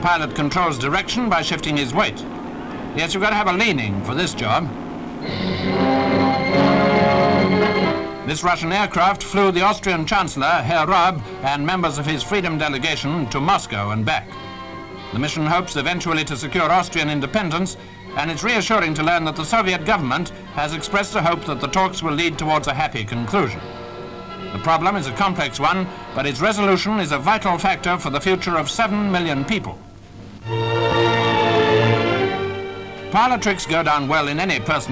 pilot controls direction by shifting his weight. Yes, you've got to have a leaning for this job. This Russian aircraft flew the Austrian Chancellor, Herr Raab, and members of his freedom delegation to Moscow and back. The mission hopes eventually to secure Austrian independence, and it's reassuring to learn that the Soviet government has expressed a hope that the talks will lead towards a happy conclusion. The problem is a complex one, but its resolution is a vital factor for the future of seven million people. Parlor tricks go down well in any person